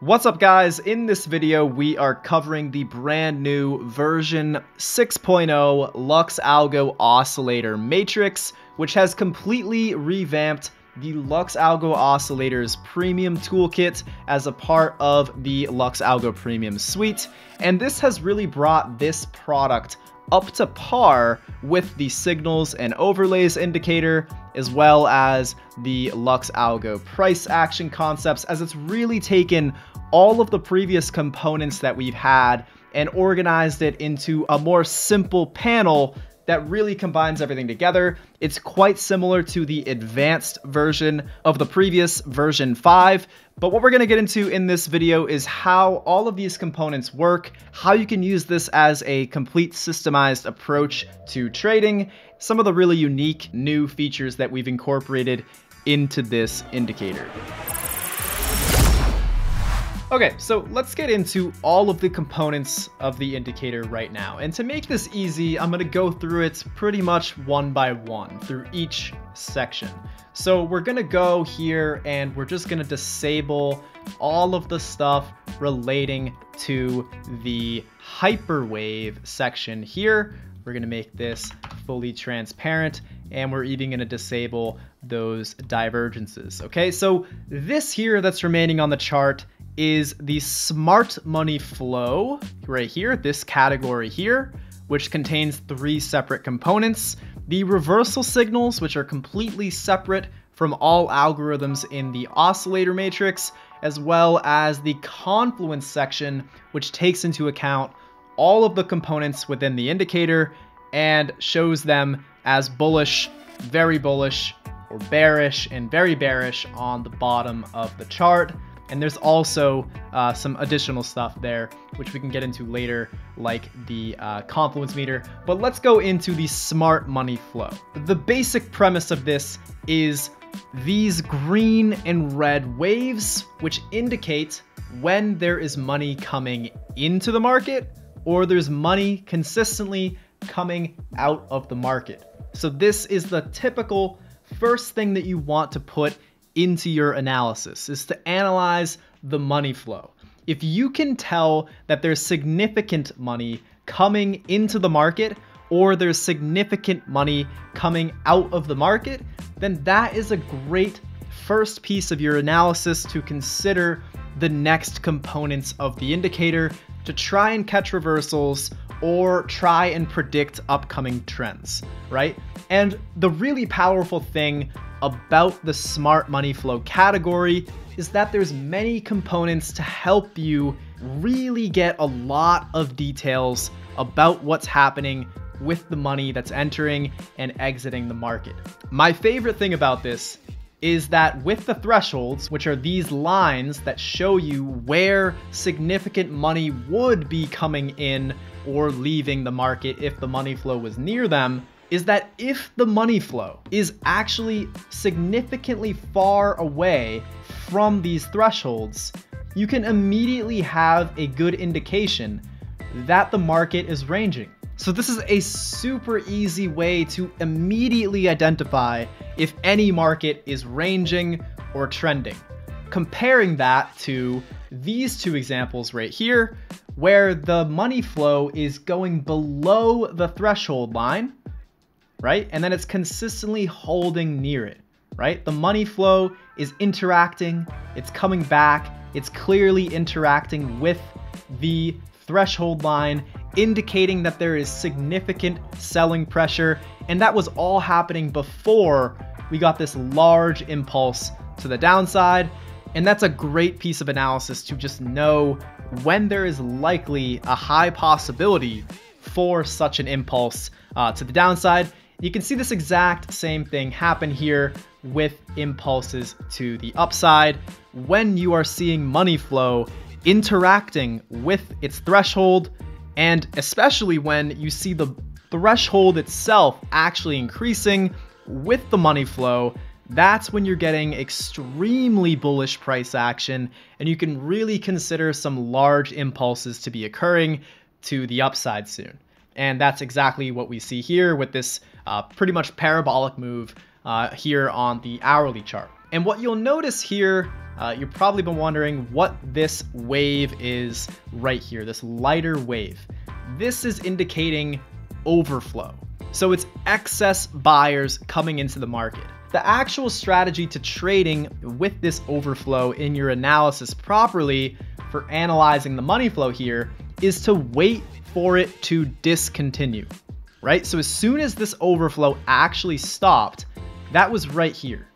What's up guys? In this video, we are covering the brand new version 6.0 Lux Algo Oscillator Matrix, which has completely revamped the Lux Algo Oscillator's premium toolkit as a part of the Lux Algo Premium Suite, and this has really brought this product up to par with the signals and overlays indicator, as well as the Lux Algo price action concepts, as it's really taken all of the previous components that we've had and organized it into a more simple panel that really combines everything together. It's quite similar to the advanced version of the previous version 5, but what we're going to get into in this video is how all of these components work, how you can use this as a complete systemized approach to trading, some of the really unique new features that we've incorporated into this indicator. Okay, so let's get into all of the components of the indicator right now. And to make this easy, I'm gonna go through it pretty much one by one through each section. So we're gonna go here and we're just gonna disable all of the stuff relating to the hyperwave section here. We're gonna make this fully transparent and we're even gonna disable those divergences. Okay, so this here that's remaining on the chart is the smart money flow right here, this category here, which contains three separate components. The reversal signals, which are completely separate from all algorithms in the oscillator matrix, as well as the confluence section, which takes into account all of the components within the indicator and shows them as bullish, very bullish, or bearish and very bearish on the bottom of the chart. And there's also uh, some additional stuff there, which we can get into later, like the uh, confluence meter. But let's go into the smart money flow. The basic premise of this is these green and red waves, which indicate when there is money coming into the market or there's money consistently coming out of the market. So this is the typical first thing that you want to put into your analysis is to analyze the money flow. If you can tell that there's significant money coming into the market or there's significant money coming out of the market, then that is a great first piece of your analysis to consider the next components of the indicator to try and catch reversals or try and predict upcoming trends, right? And the really powerful thing about the smart money flow category is that there's many components to help you really get a lot of details about what's happening with the money that's entering and exiting the market. My favorite thing about this is that with the thresholds, which are these lines that show you where significant money would be coming in or leaving the market if the money flow was near them, is that if the money flow is actually significantly far away from these thresholds, you can immediately have a good indication that the market is ranging. So this is a super easy way to immediately identify if any market is ranging or trending. Comparing that to these two examples right here, where the money flow is going below the threshold line, right? And then it's consistently holding near it, right? The money flow is interacting, it's coming back, it's clearly interacting with the threshold line, indicating that there is significant selling pressure. And that was all happening before we got this large impulse to the downside. And that's a great piece of analysis to just know when there is likely a high possibility for such an impulse uh, to the downside. You can see this exact same thing happen here with impulses to the upside when you are seeing money flow interacting with its threshold and especially when you see the threshold itself actually increasing with the money flow that's when you're getting extremely bullish price action and you can really consider some large impulses to be occurring to the upside soon. And that's exactly what we see here with this uh, pretty much parabolic move uh, here on the hourly chart. And what you'll notice here uh, you've probably been wondering what this wave is right here, this lighter wave. This is indicating overflow. So it's excess buyers coming into the market. The actual strategy to trading with this overflow in your analysis properly for analyzing the money flow here is to wait for it to discontinue, right? So as soon as this overflow actually stopped, that was right here.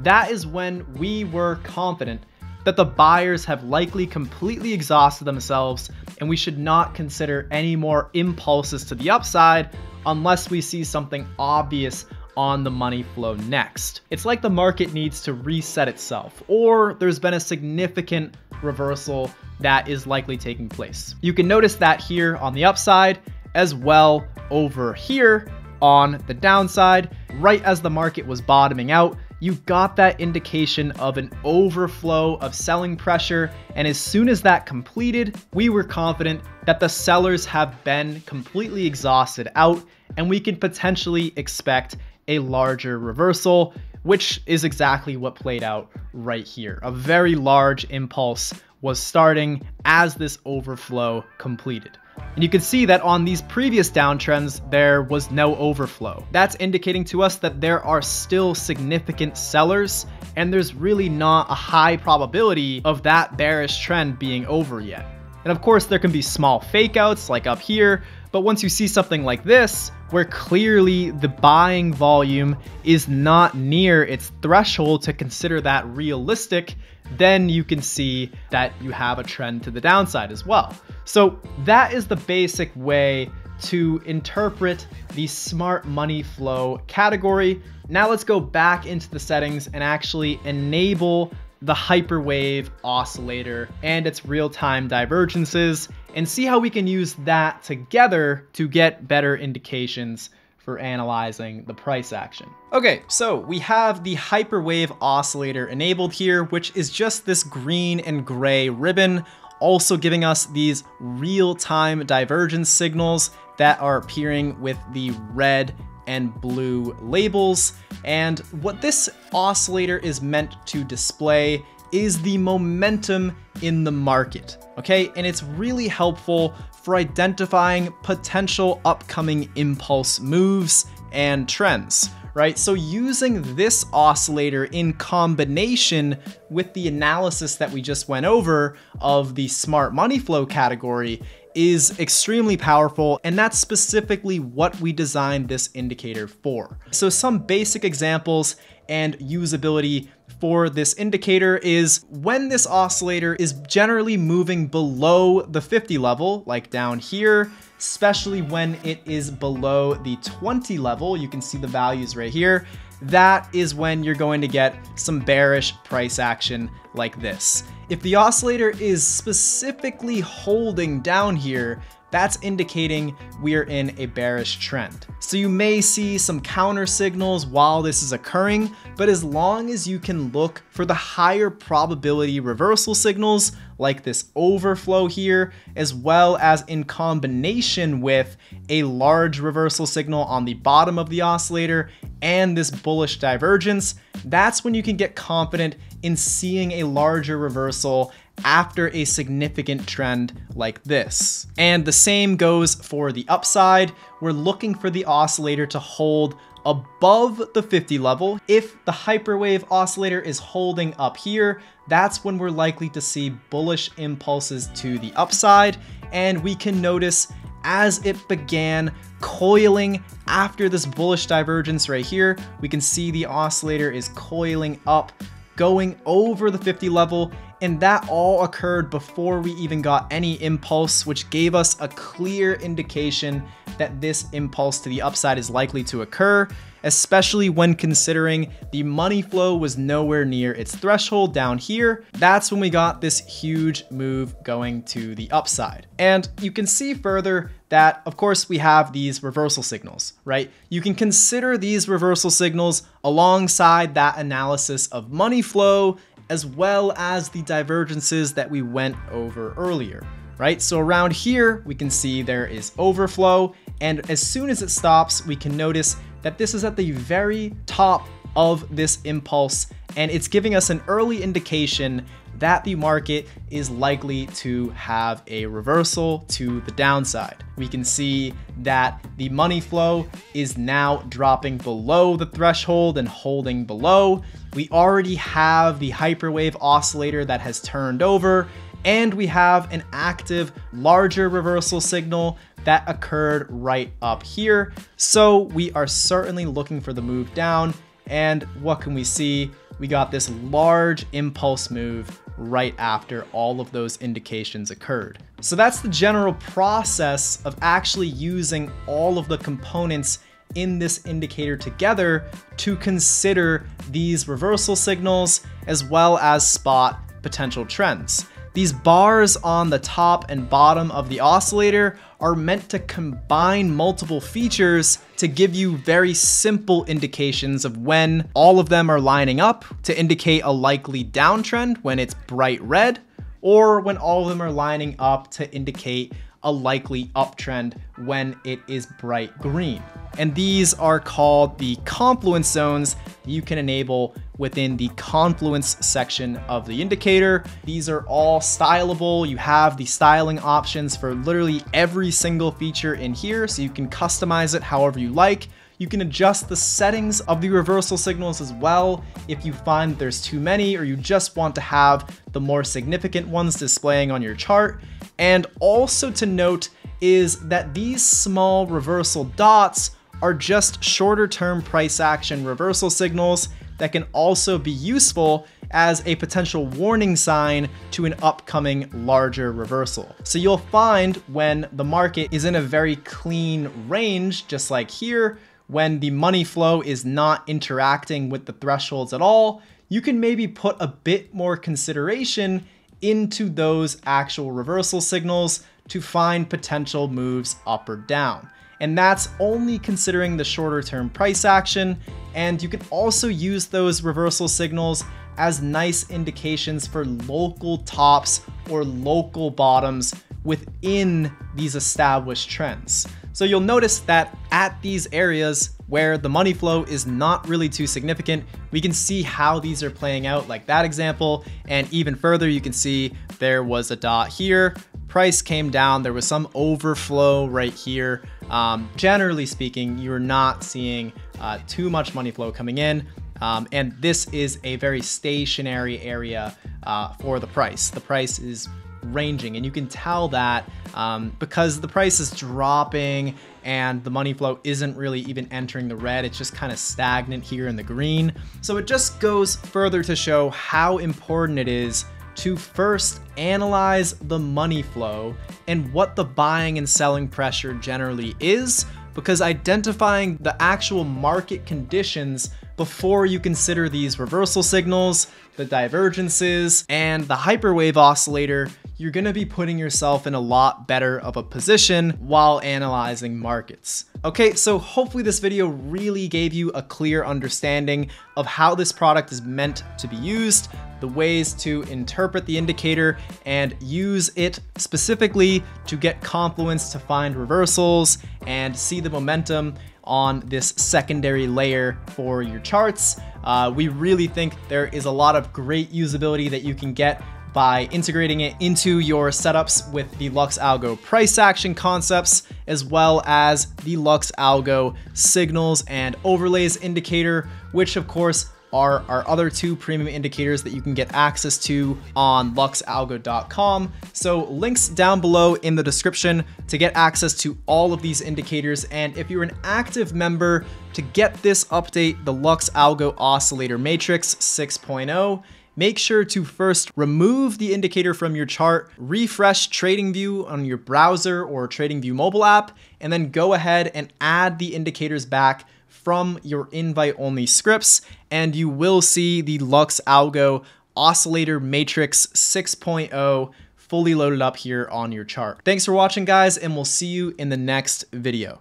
That is when we were confident that the buyers have likely completely exhausted themselves and we should not consider any more impulses to the upside unless we see something obvious on the money flow next. It's like the market needs to reset itself, or there's been a significant reversal that is likely taking place. You can notice that here on the upside, as well over here on the downside, right as the market was bottoming out, you got that indication of an overflow of selling pressure. And as soon as that completed, we were confident that the sellers have been completely exhausted out and we can potentially expect a larger reversal, which is exactly what played out right here. A very large impulse was starting as this overflow completed. And you can see that on these previous downtrends, there was no overflow. That's indicating to us that there are still significant sellers and there's really not a high probability of that bearish trend being over yet. And of course, there can be small fakeouts like up here, but once you see something like this, where clearly the buying volume is not near its threshold to consider that realistic, then you can see that you have a trend to the downside as well. So that is the basic way to interpret the smart money flow category. Now let's go back into the settings and actually enable the hyperwave oscillator and its real-time divergences and see how we can use that together to get better indications for analyzing the price action. Okay, so we have the hyperwave oscillator enabled here, which is just this green and gray ribbon, also giving us these real-time divergence signals that are appearing with the red and blue labels. And what this oscillator is meant to display is the momentum in the market, okay? And it's really helpful for identifying potential upcoming impulse moves and trends, right? So using this oscillator in combination with the analysis that we just went over of the smart money flow category is extremely powerful, and that's specifically what we designed this indicator for. So some basic examples and usability for this indicator is when this oscillator is generally moving below the 50 level, like down here, especially when it is below the 20 level, you can see the values right here, that is when you're going to get some bearish price action like this. If the oscillator is specifically holding down here, that's indicating we're in a bearish trend. So you may see some counter signals while this is occurring, but as long as you can look for the higher probability reversal signals like this overflow here, as well as in combination with a large reversal signal on the bottom of the oscillator and this bullish divergence, that's when you can get confident in seeing a larger reversal after a significant trend like this. And the same goes for the upside. We're looking for the oscillator to hold above the 50 level. If the hyperwave oscillator is holding up here, that's when we're likely to see bullish impulses to the upside. And we can notice as it began coiling after this bullish divergence right here, we can see the oscillator is coiling up going over the 50 level and that all occurred before we even got any impulse, which gave us a clear indication that this impulse to the upside is likely to occur, especially when considering the money flow was nowhere near its threshold down here. That's when we got this huge move going to the upside. And you can see further that, of course, we have these reversal signals, right? You can consider these reversal signals alongside that analysis of money flow as well as the divergences that we went over earlier, right? So around here, we can see there is overflow, and as soon as it stops, we can notice that this is at the very top of this impulse, and it's giving us an early indication that the market is likely to have a reversal to the downside. We can see that the money flow is now dropping below the threshold and holding below. We already have the hyperwave oscillator that has turned over and we have an active larger reversal signal that occurred right up here. So we are certainly looking for the move down. And what can we see? We got this large impulse move right after all of those indications occurred. So that's the general process of actually using all of the components in this indicator together to consider these reversal signals as well as spot potential trends. These bars on the top and bottom of the oscillator are meant to combine multiple features to give you very simple indications of when all of them are lining up to indicate a likely downtrend when it's bright red, or when all of them are lining up to indicate a likely uptrend when it is bright green. And these are called the confluence zones you can enable within the confluence section of the indicator. These are all stylable. You have the styling options for literally every single feature in here, so you can customize it however you like. You can adjust the settings of the reversal signals as well if you find there's too many or you just want to have the more significant ones displaying on your chart. And also to note is that these small reversal dots are just shorter term price action reversal signals that can also be useful as a potential warning sign to an upcoming larger reversal. So you'll find when the market is in a very clean range, just like here, when the money flow is not interacting with the thresholds at all, you can maybe put a bit more consideration into those actual reversal signals to find potential moves up or down. And that's only considering the shorter term price action. And you can also use those reversal signals as nice indications for local tops or local bottoms within these established trends. So you'll notice that at these areas where the money flow is not really too significant, we can see how these are playing out like that example. And even further, you can see there was a dot here, price came down, there was some overflow right here. Um, generally speaking, you're not seeing uh, too much money flow coming in. Um, and this is a very stationary area uh, for the price. The price is ranging and you can tell that um, because the price is dropping and the money flow isn't really even entering the red it's just kind of stagnant here in the green so it just goes further to show how important it is to first analyze the money flow and what the buying and selling pressure generally is because identifying the actual market conditions before you consider these reversal signals, the divergences, and the hyperwave oscillator you're gonna be putting yourself in a lot better of a position while analyzing markets. Okay, so hopefully this video really gave you a clear understanding of how this product is meant to be used, the ways to interpret the indicator and use it specifically to get confluence to find reversals and see the momentum on this secondary layer for your charts. Uh, we really think there is a lot of great usability that you can get by integrating it into your setups with the Lux Algo price action concepts, as well as the Lux Algo signals and overlays indicator, which of course are our other two premium indicators that you can get access to on luxalgo.com. So links down below in the description to get access to all of these indicators. And if you're an active member to get this update, the Lux Algo Oscillator Matrix 6.0, make sure to first remove the indicator from your chart, refresh TradingView on your browser or TradingView mobile app, and then go ahead and add the indicators back from your invite only scripts, and you will see the Lux Algo Oscillator Matrix 6.0 fully loaded up here on your chart. Thanks for watching guys, and we'll see you in the next video.